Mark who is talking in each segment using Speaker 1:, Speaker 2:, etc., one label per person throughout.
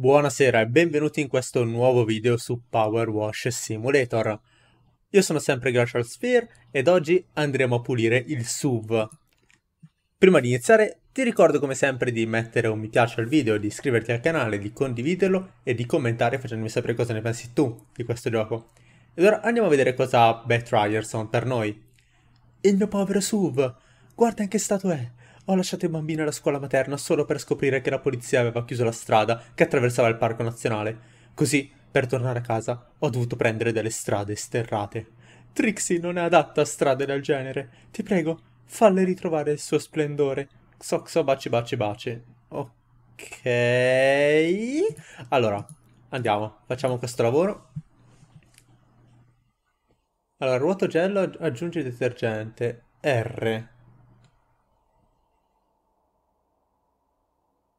Speaker 1: Buonasera e benvenuti in questo nuovo video su Power Wash Simulator. Io sono sempre Glacial Sphere ed oggi andremo a pulire il SUV. Prima di iniziare ti ricordo come sempre di mettere un mi piace al video, di iscriverti al canale, di condividerlo e di commentare facendomi sapere cosa ne pensi tu di questo gioco. Ed ora andiamo a vedere cosa ha Beth Ryerson per noi. Il mio povero SUV! Guarda in che stato è! Ho lasciato i bambini alla scuola materna solo per scoprire che la polizia aveva chiuso la strada che attraversava il parco nazionale. Così, per tornare a casa, ho dovuto prendere delle strade sterrate. Trixie non è adatta a strade del genere. Ti prego, falle ritrovare il suo splendore. Xoxo baci baci baci. Ok. Allora, andiamo, facciamo questo lavoro. Allora, ruoto gello, aggiungi detergente. R.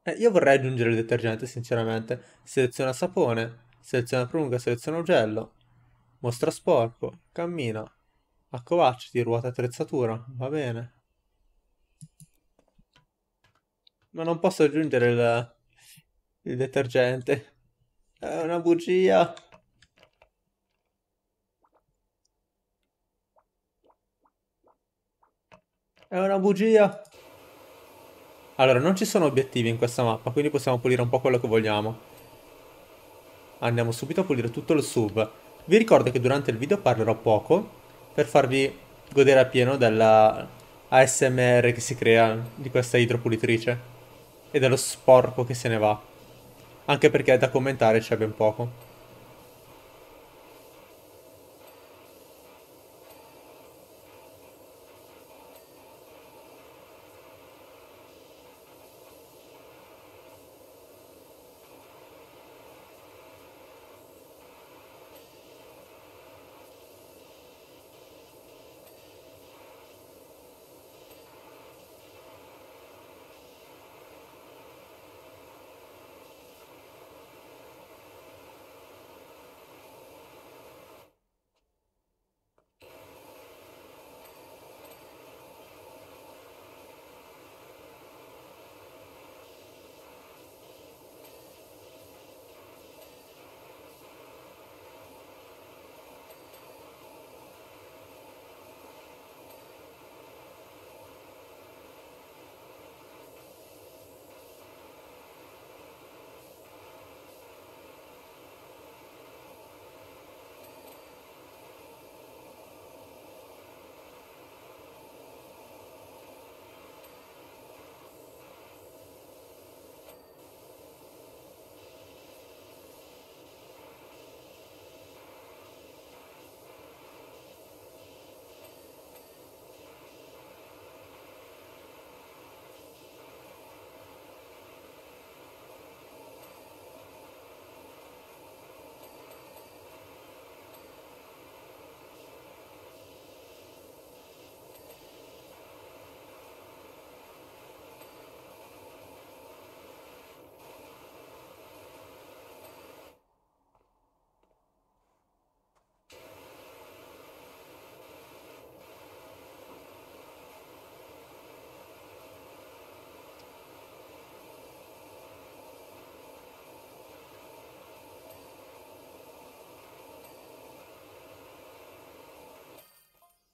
Speaker 1: Eh, io vorrei aggiungere il detergente, sinceramente. Seleziona sapone, seleziona prunga, seleziona ugello. Mostra sporco, cammina. Accovacci, ruota attrezzatura, va bene. Ma non posso aggiungere il, il detergente. È una bugia. È una bugia. Allora, non ci sono obiettivi in questa mappa, quindi possiamo pulire un po' quello che vogliamo. Andiamo subito a pulire tutto il sub. Vi ricordo che durante il video parlerò poco, per farvi godere appieno della ASMR che si crea di questa idropulitrice e dello sporco che se ne va. Anche perché da commentare c'è ben poco.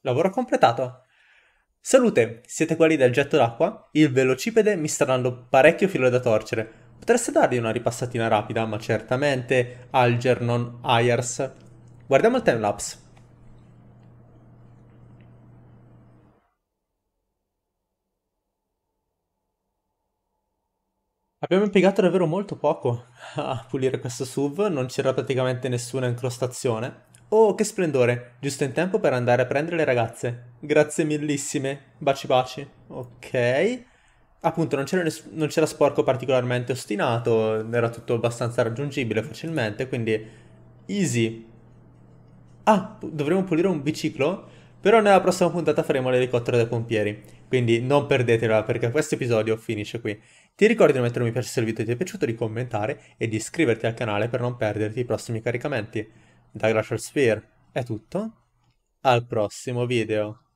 Speaker 1: Lavoro completato. Salute, siete quelli del getto d'acqua? Il velocipede mi sta dando parecchio filo da torcere. Potreste dargli una ripassatina rapida, ma certamente Algernon Ayers. Guardiamo il timelapse. Abbiamo impiegato davvero molto poco a pulire questo SUV, non c'era praticamente nessuna incrostazione. Oh, che splendore! Giusto in tempo per andare a prendere le ragazze. Grazie millissime. Baci baci. Ok. Appunto, non c'era, ness- non c'era sporco particolarmente ostinato, era tutto abbastanza raggiungibile facilmente, quindi easy. Ah, dovremo pulire un biciclo? Però nella prossima puntata faremo l'elicottero dei pompieri, quindi non perdetela perché questo episodio finisce qui. Ti ricordi di mettere un mi piace se il video ti è piaciuto, di commentare e di iscriverti al canale per non perderti i prossimi caricamenti da Glacial Sphere è tutto, al prossimo video.